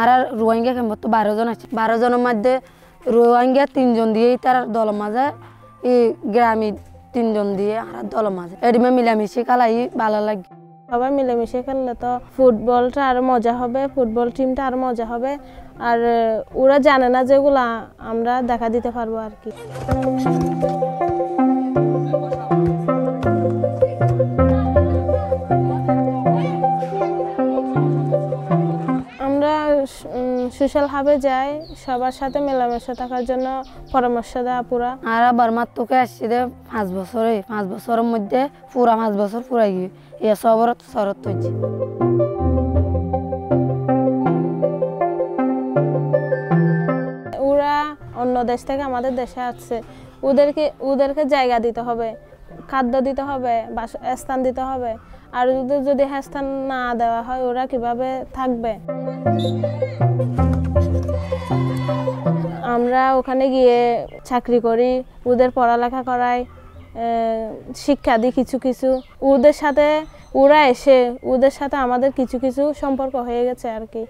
আর আর রোহিঙ্গা কেমন তো বারো জন আছে বারো জনের মধ্যে রোহিঙ্গা তিনজন দিয়েই তার দল মাঝে এই গ্রামী তিনজন দিয়ে আর দল মাঝে এডিমে মিলামিশি কালাই ভালো লাগে সবাই মিলেমিশে খেললে তো ফুটবলটা আরও মজা হবে, ফুটবল টিমটা আরও মজা হবে। আর, ওরা জানে না যেগুলা আমরা দেখা দিতে পারব আর কি। আমরা সোশ্যাল হাবে যাই সবার সাথে মেলামেশা থাকার জন্য পরামর্শ দেওয়া পুরা আর আবার মাত্রকে আসছি দে পাঁচ বছরে পাঁচ বছরের মধ্যে পুরা পাঁচ বছর পুরাই গিয়ে এ সবরত শরৎ হয়েছে ওরা অন্য দেশ থেকে আমাদের দেশে আসছে। ওদেরকে ওদেরকে জায়গা দিতে হবে। খাদ্য দিতে হবে স্থান দিতে হবে। আর যদি যদি স্থান না দেওয়া হয়, ওরা কীভাবে থাকবে? আমরা ওখানে গিয়ে চাকরি করি, ওদের পড়ালেখা করাই শিক্ষা দিই কিছু কিছু। ওদের সাথে, ওরা এসে, ওদের সাথে আমাদের কিছু কিছু সম্পর্ক হয়ে গেছে আর কি।